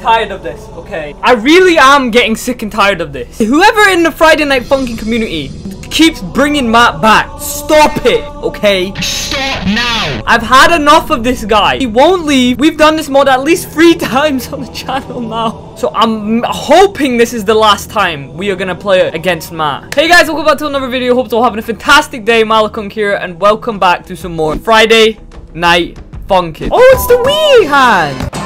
tired of this, okay? I really am getting sick and tired of this. Whoever in the Friday Night Funkin' community keeps bringing Matt back, stop it, okay? Stop now! I've had enough of this guy. He won't leave. We've done this mod at least three times on the channel now. So I'm hoping this is the last time we are going to play it against Matt. Hey guys, welcome back to another video. Hope you're all having a fantastic day. Malikong here and welcome back to some more Friday Night Funkin'. Oh, it's the Wii hand.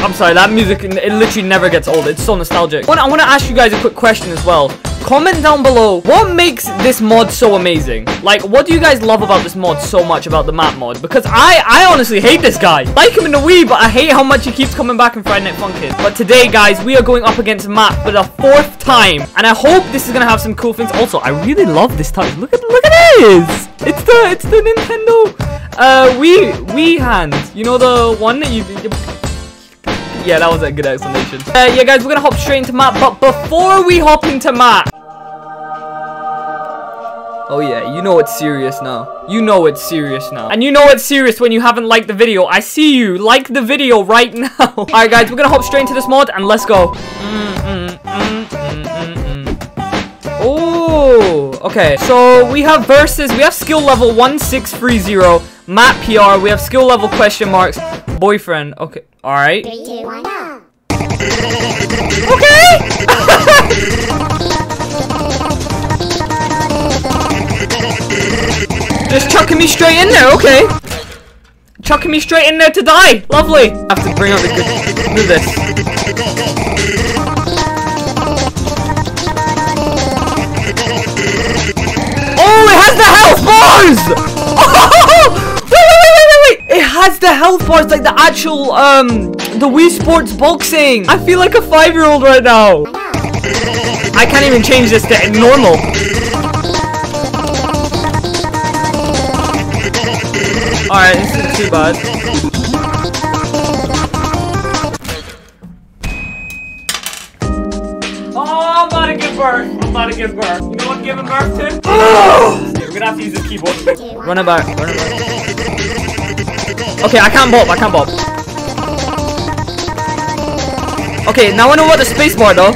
I'm sorry, that music, it literally never gets old. It's so nostalgic. I want to ask you guys a quick question as well. Comment down below, what makes this mod so amazing? Like, what do you guys love about this mod so much about the Matt mod? Because I, I honestly hate this guy. Like him in the Wii, but I hate how much he keeps coming back in Friday Night Funkin'. But today, guys, we are going up against Matt for the fourth time. And I hope this is going to have some cool things. Also, I really love this touch. Look at, look at this. It's the, it's the Nintendo, uh, Wii, Wii hand. You know, the one that you, you yeah, that was a good explanation. Uh, yeah, guys, we're gonna hop straight into Matt, but before we hop into Matt... Oh yeah, you know it's serious now. You know it's serious now. And you know it's serious when you haven't liked the video. I see you. Like the video right now. Alright, guys, we're gonna hop straight into this mod, and let's go. Mm, mm, mm, oh, okay. So, we have versus, we have skill level 1630, Matt PR, we have skill level question marks, boyfriend. Okay, alright. Okay! Just chucking me straight in there, okay. Chucking me straight in there to die. Lovely. I have to bring out the good. Do this. Health bars like the actual, um, the Wii Sports boxing. I feel like a five-year-old right now. I can't even change this to normal. Alright, this isn't too bad. Oh, I'm about to give birth. I'm about to give birth. You know what I'm giving birth to? We're gonna have to use this keyboard. Run back. Run it back. Okay, I can't bob, I can't bob. Okay, now I know what the spacebar though.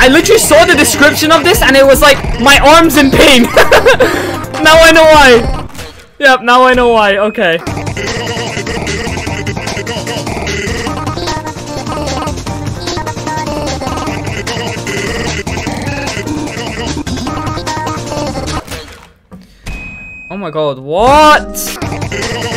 I literally saw the description of this and it was like, my arm's in pain. now I know why. Yep, now I know why. Okay. My god, what?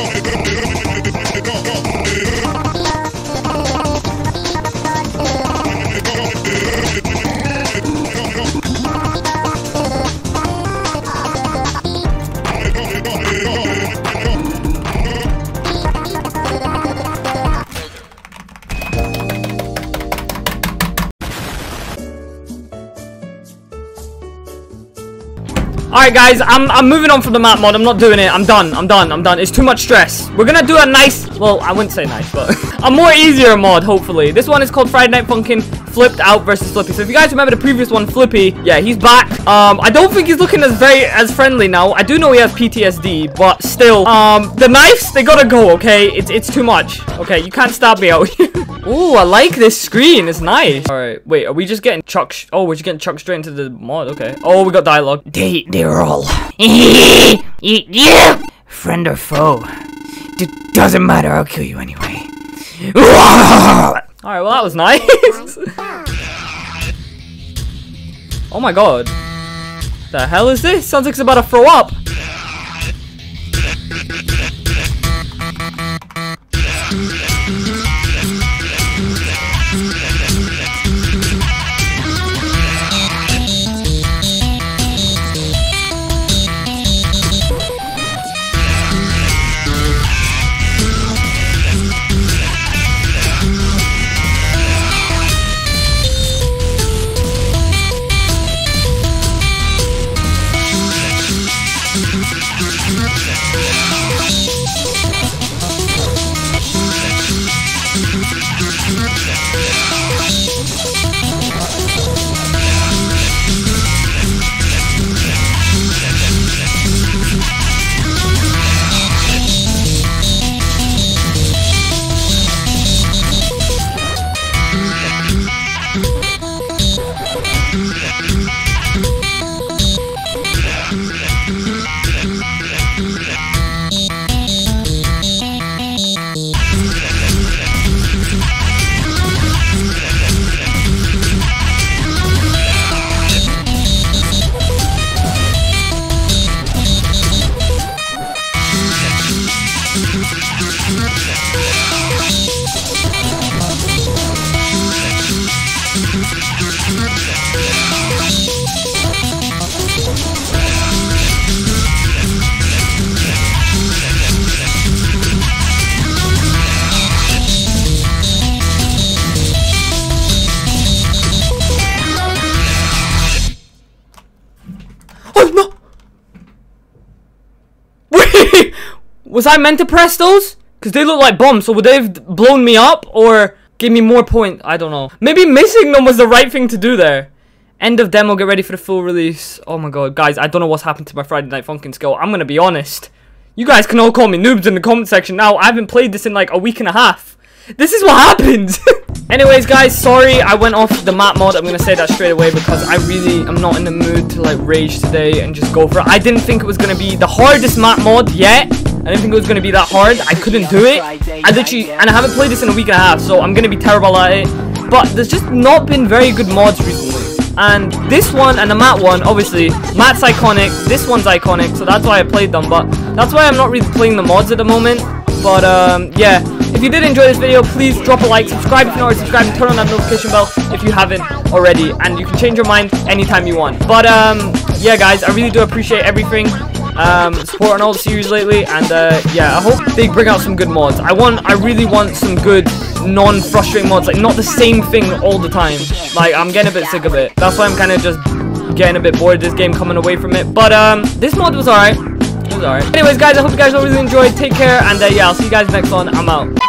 Alright guys, I'm, I'm moving on from the Matt mod. I'm not doing it. I'm done. I'm done. I'm done. It's too much stress. We're gonna do a nice, well, I wouldn't say nice, but a more easier mod, hopefully. This one is called Friday Night Funkin' Flipped Out versus Flippy. So if you guys remember the previous one, Flippy, yeah, he's back. Um, I don't think he's looking as very, as friendly now. I do know he has PTSD, but still, um, the knives, they gotta go, okay? It's, it's too much. Okay, you can't stab me out here. Ooh, I like this screen. It's nice. All right, wait, are we just getting chucked? Oh, we're just getting chucked straight into the mod. Okay. Oh, we got dialogue. They, they're all. yeah. Friend or foe. D doesn't matter. I'll kill you anyway. all right, well, that was nice. oh my god. The hell is this? Sounds like it's about to throw up. Was I meant to press those? Because they look like bombs, so would they have blown me up or give me more point? I don't know. Maybe missing them was the right thing to do there. End of demo, get ready for the full release. Oh my god, guys, I don't know what's happened to my Friday Night Funkin' skill. I'm gonna be honest. You guys can all call me noobs in the comment section now. I haven't played this in like a week and a half. This is what happens. Anyways, guys, sorry I went off the Matt mod. I'm gonna say that straight away because I really am not in the mood to like rage today and just go for it. I didn't think it was gonna be the hardest Matt mod yet. I didn't think it was gonna be that hard. I couldn't do it. I literally, and I haven't played this in a week and a half, so I'm gonna be terrible at it. But there's just not been very good mods recently. And this one and the Matt one, obviously, Matt's iconic, this one's iconic, so that's why I played them. But that's why I'm not really playing the mods at the moment. But um, yeah, if you did enjoy this video, please drop a like, subscribe if you're not already subscribed, and turn on that notification bell if you haven't already. And you can change your mind anytime you want. But um, yeah, guys, I really do appreciate everything. Um, support on all the series lately, and uh, yeah, I hope they bring out some good mods. I want, I really want some good non-frustrating mods, like not the same thing all the time. Like I'm getting a bit sick of it. That's why I'm kind of just getting a bit bored of this game coming away from it. But um, this mod was alright. It was alright. Anyways, guys, I hope you guys all really enjoyed. Take care, and uh, yeah, I'll see you guys next one. I'm out.